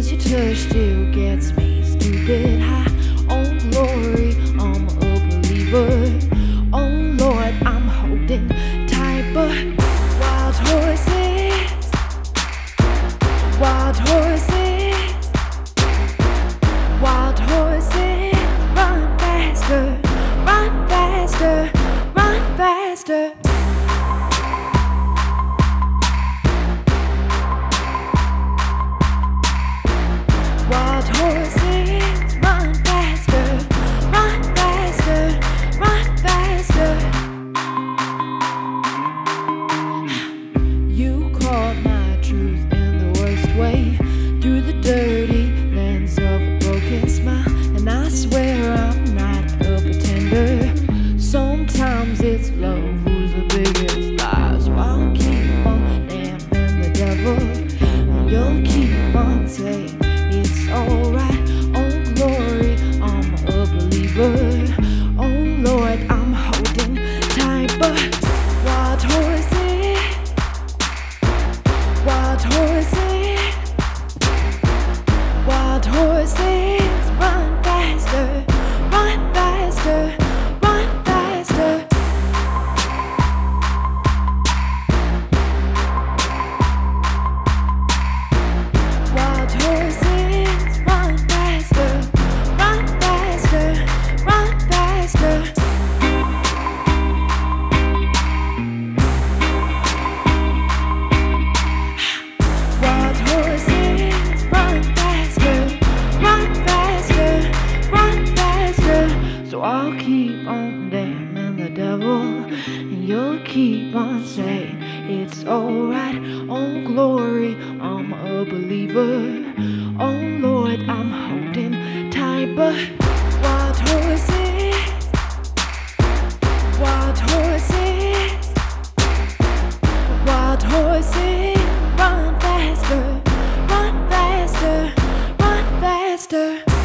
Cause your touch still gets me stupid high. Oh, glory, I'm a believer. Oh, Lord, I'm holding tight, but wild horses, wild horses, wild horses, run faster, run faster, run faster. Believer. I'll keep on damning the devil, and you'll keep on saying it's alright. Oh, glory, I'm a believer. Oh, Lord, I'm holding tight, but wild horses, wild horses. Wild horses run faster, run faster, run faster.